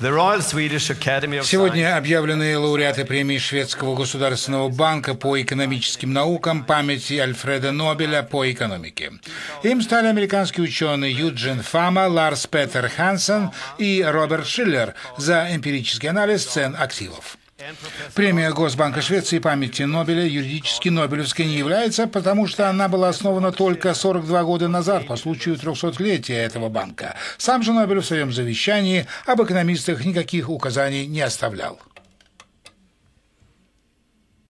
Сегодня объявленные лауреаты премии Шведского государственного банка по экономическим наукам памяти Альфреда Нобеля по экономике. Им стали американские ученые Юджин Фама, Ларс Петер Хансен и Роберт Шиллер за эмпирический анализ цен активов. Премия Госбанка Швеции памяти Нобеля юридически Нобелевской не является, потому что она была основана только 42 года назад по случаю 300-летия этого банка. Сам же Нобель в своем завещании об экономистах никаких указаний не оставлял.